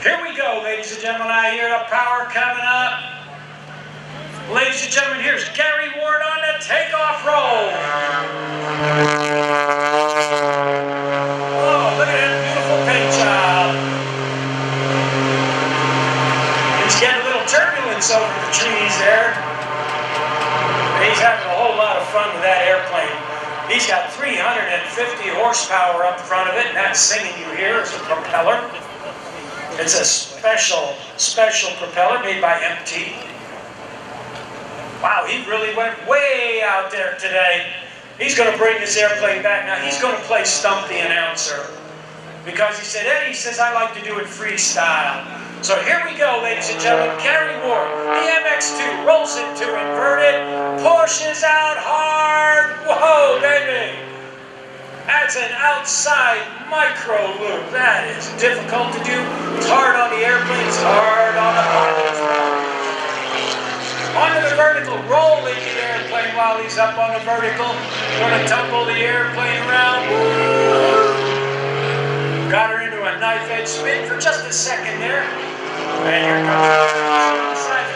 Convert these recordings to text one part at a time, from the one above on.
Here we go, ladies and gentlemen. I hear the power coming up. Ladies and gentlemen, here's Gary Ward on the takeoff roll. Oh, look beautiful paint job. It's getting a little turbulence over the trees there. He's having a whole lot of fun with that airplane. He's got 350 horsepower up front of it, and that singing you hear is a propeller. It's a special, special propeller made by MT. Wow, he really went way out there today. He's going to bring this airplane back. Now, he's going to play Stump the Announcer. Because he said, Eddie says, I like to do it freestyle. So here we go, ladies and gentlemen. Gary Ward, the MX2 rolls into inverted, pushes out hard. Whoa, baby. That's an outside micro loop. That is difficult to do. It's hard on the airplane. It's hard on the pilot. Onto the vertical, rolling the airplane while he's up on the vertical. Gonna tumble the airplane around. Got her into a knife edge spin for just a second there. And here comes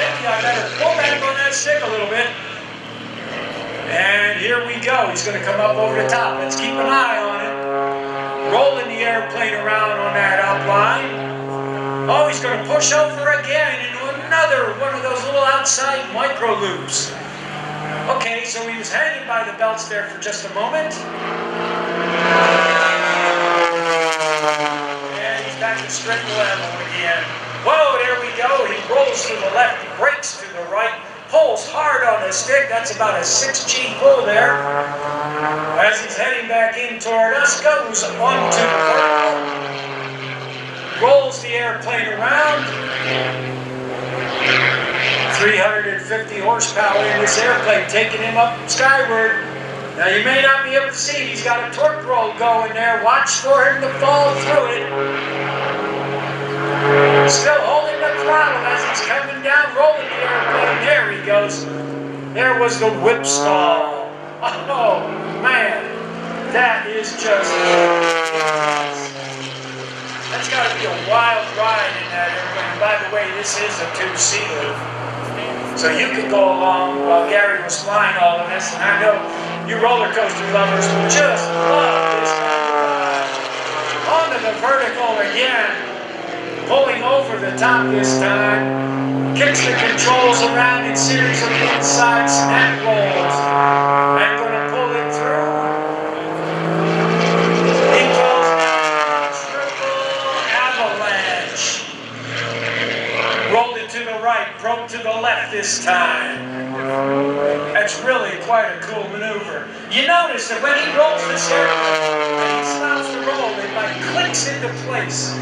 Maybe I better pull back on that stick a little bit. And here we go. He's going to come up over the top. Let's keep an eye on it. Rolling the airplane around on that outline. Oh, he's going to push over again into another one of those little outside micro loops. Okay, so he was hanging by the belts there for just a moment. And he's back to straight level again. Whoa, there we go. He rolls to the left, breaks to the right, pulls hard on the stick. That's about a 6G pull there. As he's heading back in toward us, goes onto vertical, rolls the airplane around. 350 horsepower in this airplane, taking him up skyward. Now you may not be able to see, he's got a torque roll going there. Watch for him to fall through it. Still holding the throttle as he's coming down, rolling the airplane. There he goes. There was the whip stall. Oh, man. That is just... That's got to be a wild ride in that airplane. By the way, this is a two-seater. So you could go along while Gary was flying all of this, and I know you roller coaster lovers will just love this kind of. Onto the vertical again, pulling over the top this time, kicks the controls around in series of inside snap rolls, and gonna pull it through. He goes triple avalanche. Rolled it to the right, broke to the left this time. That's really quite a cool maneuver. You notice that when he rolls airplane and he stops to roll, it like clicks into place.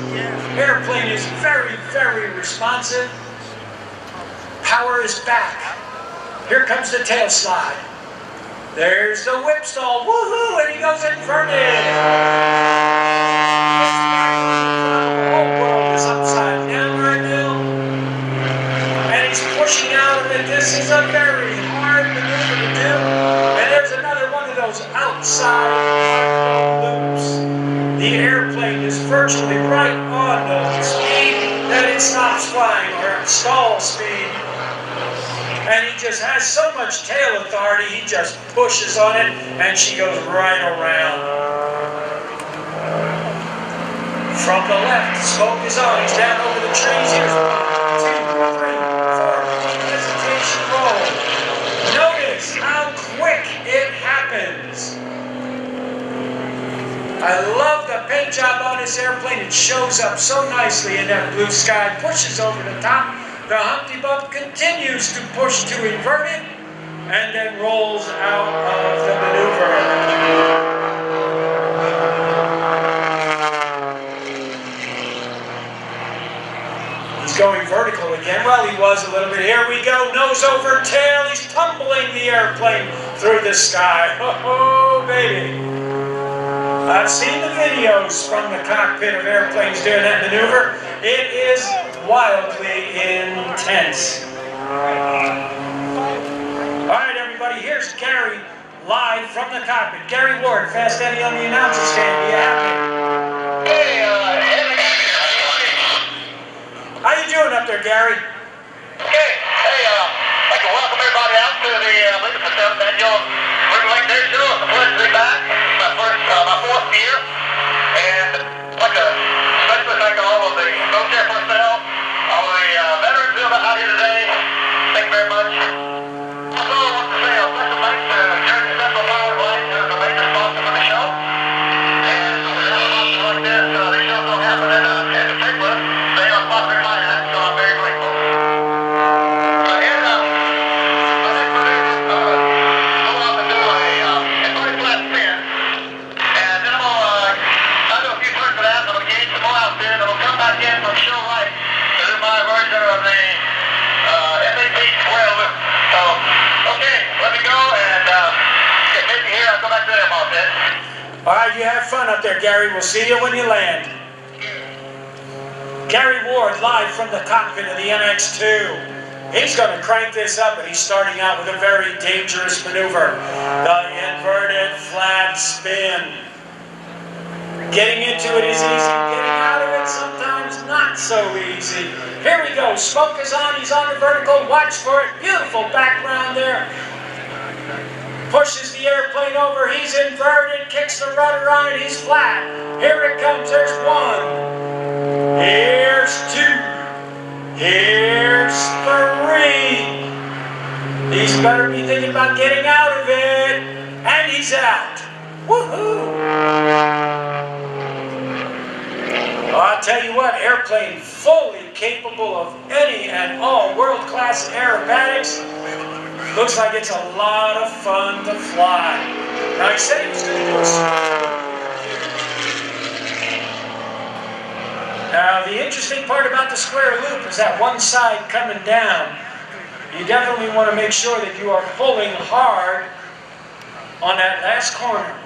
Airplane is very, very responsive. Power is back. Here comes the tail slide. There's the whip stall. Woohoo! And he goes inverted. Stall speed. And he just has so much tail authority, he just pushes on it, and she goes right around. From the left, smoke is on. He's down over the trees. Here's one, two, three, four. Hesitation roll. Notice how quick it happens. I love paint job on this airplane. It shows up so nicely in that blue sky. Pushes over the top. The Humpty Bump continues to push to invert it and then rolls out of the maneuver. He's going vertical again. Well, he was a little bit. Here we go. Nose over tail. He's tumbling the airplane through the sky. Oh, baby. I've seen the videos from the cockpit of airplanes doing that maneuver. It is wildly intense. All right, everybody, here's Gary live from the cockpit. Gary Ward, Fast Eddie on the announcer stand. Be happy. Hey, uh, Evan, there, Gary. Okay, hey, uh, I'd like to welcome everybody out to the uh, Lincoln Facility Annual Spring Lake Day Show. It's a pleasure to be back. My All right, you have fun up there, Gary. We'll see you when you land. Gary Ward, live from the cockpit of the MX2. He's going to crank this up, and he's starting out with a very dangerous maneuver the inverted flat spin. Getting into it is easy, getting out of it sometimes not so easy. Here we go. Smoke is on, he's on the vertical. Watch for it. Beautiful background there. Pushes the airplane over, he's inverted, kicks the rudder on it, he's flat. Here it comes, there's one. Here's two. Here's three. He's better be thinking about getting out of it. And he's out. Woohoo! Well, I'll tell you what, airplane fully capable of any and all world-class aerobatics. Looks like it's a lot of fun to fly. Now he said he was going to Now the interesting part about the square loop is that one side coming down. You definitely want to make sure that you are pulling hard on that last corner.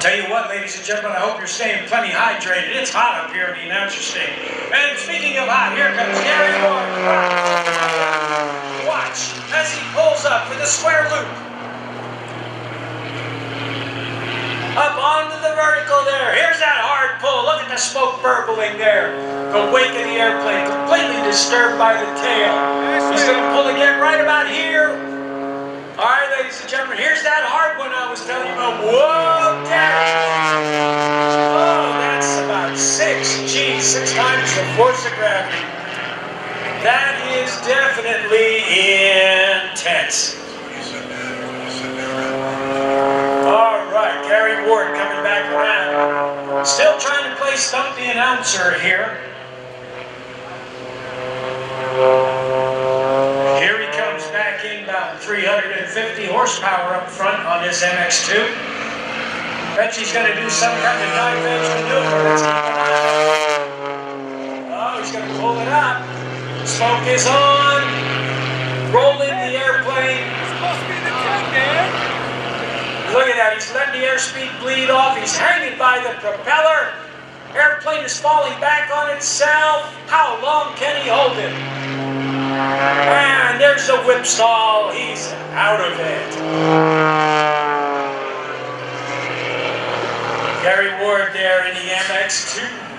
Tell you what, ladies and gentlemen, I hope you're staying plenty hydrated. It's hot up here in the announcer stand. And speaking of hot, here comes Gary Ward. Watch as he pulls up for the square loop. Up onto the vertical there. Here's that hard pull. Look at the smoke burbling there. The wake of the airplane completely disturbed by the tail. He's going to pull again right about here. All right, ladies and gentlemen, here's that hard one I was telling you about. Whoa, daddy! Force of gravity. That is definitely intense. All right, Gary Ward coming back around. Still trying to play stump the announcer here. Here he comes back inbound, 350 horsepower up front on this MX2. Bet he's going to do some kind of edge maneuver. Let's keep an eye on it. He's going to pull it up. Smoke is on. Rolling the airplane. Look at that. He's letting the airspeed bleed off. He's hanging by the propeller. Airplane is falling back on itself. How long can he hold it? And there's the whip stall. He's out of it. Gary Ward there in the MX2.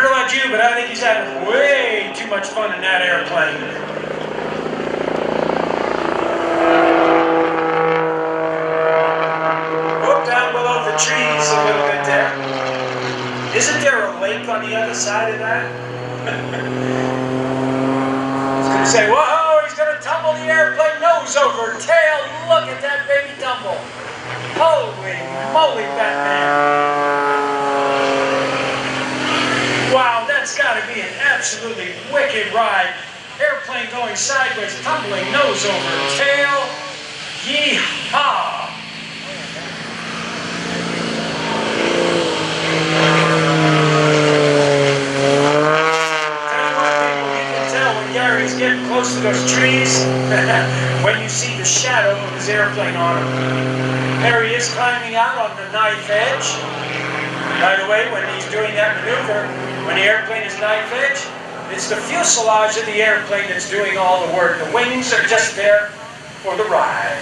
Don't know about you, but I think he's having way too much fun in that airplane. Look down below the trees a little bit there. Isn't there a lake on the other side of that? He's going to say, whoa, he's going to tumble the airplane nose over tail. Look at that baby tumble. Holy moly, Batman. Wow, that's got to be an absolutely wicked ride. Airplane going sideways, tumbling nose over tail. Yeehaw! Gary's getting close to those trees when you see the shadow of his airplane on him. There he is climbing out on the knife edge. By the way, when he's doing that maneuver, when the airplane is knife edge, It's the fuselage of the airplane that's doing all the work. The wings are just there for the ride.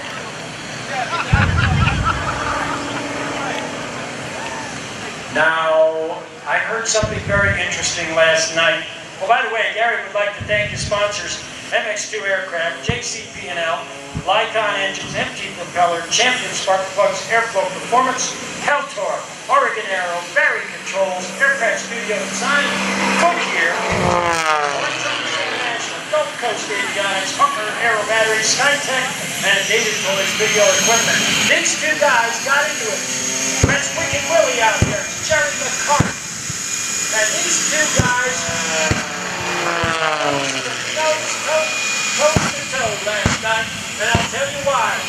Now, I heard something very interesting last night. Well, by the way, Gary would like to thank his sponsors, MX2 Aircraft, JCP&L, Lycon Engines, MT Propeller, Champion Spark Plugs, Airflow Performance, Peltor, Oregon Aero, Barry Controls, Studio Design, Cook Gear, Electronics International, Gulf Coast Avionics, Hooker Aero Batteries, Skytech, and David Toys Video Equipment. These two guys got into it. That's Wicked Willy out there. Jerry McCart. And these two guys uh, toe, toe, toe to toe last night. And I'll tell you why.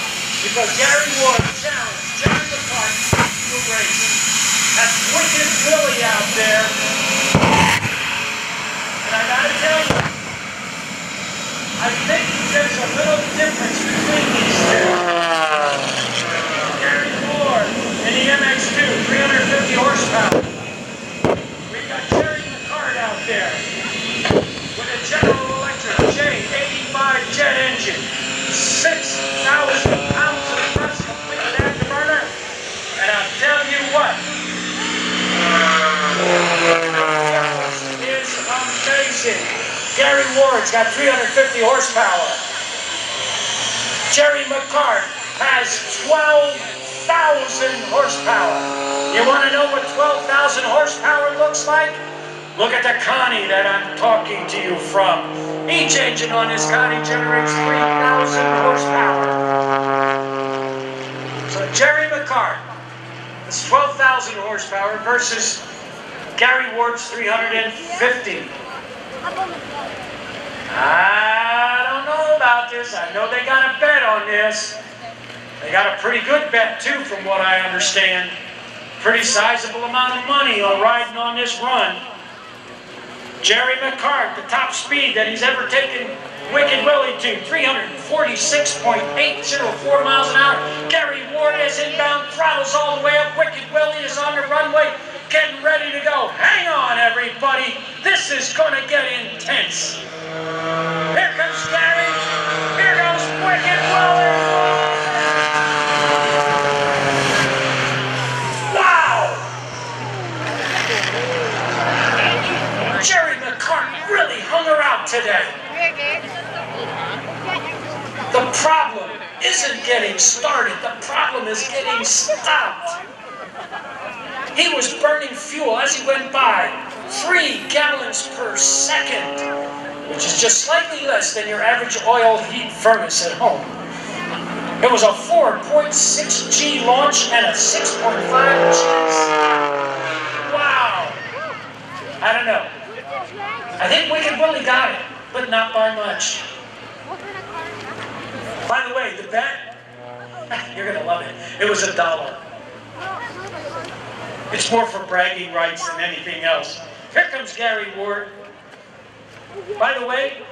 Because Gary Ward challenged Jerry McCart to a race. That's Wicked Willy out there. And I gotta tell you, I think there's a little difference between these two. Gary the MX2, 350 horsepower. We've got Jerry McCart out there with a General Electric J85 jet engine, Gary Ward's got 350 horsepower. Jerry McCart has 12,000 horsepower. You want to know what 12,000 horsepower looks like? Look at the Connie that I'm talking to you from. Each engine on this Connie generates 3,000 horsepower. So Jerry McCart is 12,000 horsepower versus Gary Ward's 350. I don't know about this. I know they got a bet on this. They got a pretty good bet too, from what I understand. Pretty sizable amount of money on riding on this run. Jerry McCart, the top speed that he's ever taken Wicked Willy to, 346.804 miles an hour. Gary Ward is inbound, throttles all the way up. Wicked Willy is on the runway, getting ready to go. Hang on, everybody. This is going to get intense. Here comes Gary. Here goes Wicked Willy. Wow! Jerry McCart really hung out today. The problem isn't getting started, the problem is getting stopped. Was burning fuel as he went by, three gallons per second, which is just slightly less than your average oil heat furnace at home. It was a 4.6 G launch and a 6.5 G. Wow! I don't know. I think Wicked Willy got it, but not by much. By the way, the bet, you're gonna love it. It was a dollar. It's more for bragging rights than anything else. Here comes Gary Ward. By the way,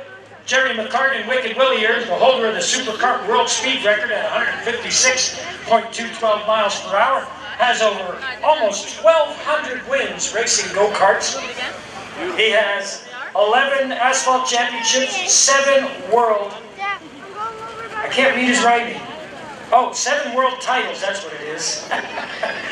Jerry McCart and Wicked Willy the holder of the Superkart World Speed Record at 156.212 miles per hour. Has over almost 1,200 wins racing go-karts. He has 11 asphalt championships, 7 world I can't read his writing. Oh, seven world titles, that's what it is.